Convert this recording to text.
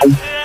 I'm